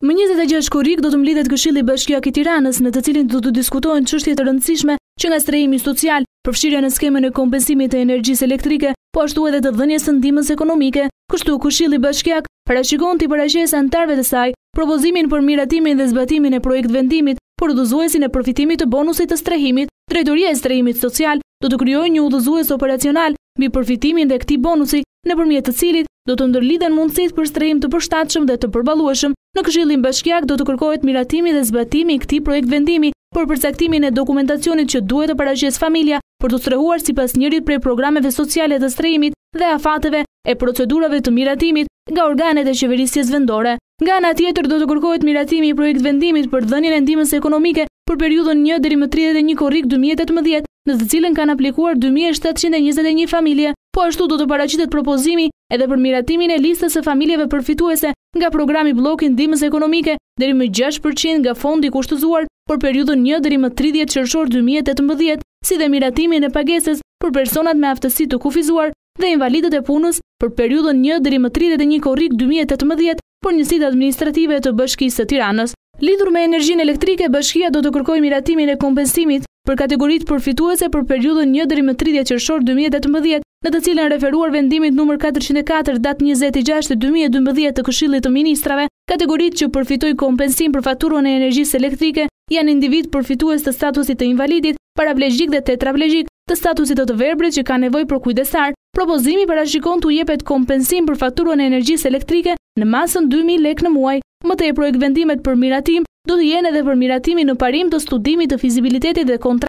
Më njëzet e gjashtë korrik do të mblidhet Këshilli Bashkiak i Tiranës, në të cilin do të diskutohen çështje të rëndësishme që nga strehimi social, përfshirja në skemën e kompensimit të energjisë elektrike, po ashtu edhe të dhënies së ndihmës ekonomike. Kështu, Këshilli Bashkiak parashikon t'i paraqesë anëtarëve të saj propozimin për miratimin dhe zbatimin e projekt-vendimit për udhëzuesin e përfitimit të bonusit të strehimit. Drejtoria e Strehimit Social do të krijojë një udhëzues operacional mbi përfitimin e këtij bonusi, nëpërmjet të cilit do të ndërlidhen mundësitë për strehim të përshtatshëm dhe të përballueshëm, në Këshillin Bashkiak do të kërkohet miratimi dhe zbatimi i këtij projekt-vendimi për përcaktimin e dokumentacionit që duhet të paraqesë familja për t'u strehuar sipas njërit prej programeve sociale të strehimit dhe afateve e procedurave të miratimit nga organet e qeverisjes vendore. Nga ana tjetër, do të kërkohet miratimi i projekt-vendimit për dhënien e ndihmës ekonomike për periudhën një deri më tridhjetë e një korrik dy mijë e tetëmbëdhjetë, në të cilën kanë aplikuar dy mijë e shtatëqind e njëzet e një familje. Po ashtu do të paraqitet propozimi edhe për miratimin e listës së familjeve përfituese nga programi bllok i ndihmës ekonomike deri më gjashtë për qind nga fondi i kushtëzuar për periudhën një deri më tridhjetë qershor dy mijë e tetëmbëdhjetë, si dhe miratimin e pagesës për personat me aftësi të kufizuar dhe invalidët e punës për periudhën një deri më tridhjetë e një korrik dy mijë e tetëmbëdhjetë për njësitë administrative të Bashkisë së Tiranës. Lidhur me energjinë elektrike, bashkia do të kërkojë miratimin e kompensimit për kategoritë përfituese për periudhën një deri më tridhjetë qershor dy mijë e tetëmbëdhjetë, në të cilën referuar vendimit numër katërqind e katër datë njëzet gjashtë dy mijë e dymbëdhjetë të Këshillit të Ministrave, kategoritë që përfitojnë kompensim për faturën e energjisë elektrike janë individë përfitues të statusit të invalidit, paraplegjik dhe tetraplegjik, të statusit të të verbrit që kanë nevojë për kujdestar, propozimi parashikon t'u jepet kompensim për faturën e energjisë elektrike në masën dy mijë lekë në muaj. Më tej projektvendimet për miratim do të jenë edhe për miratimin në parim të studimit të fizibilitetit dhe kontratës.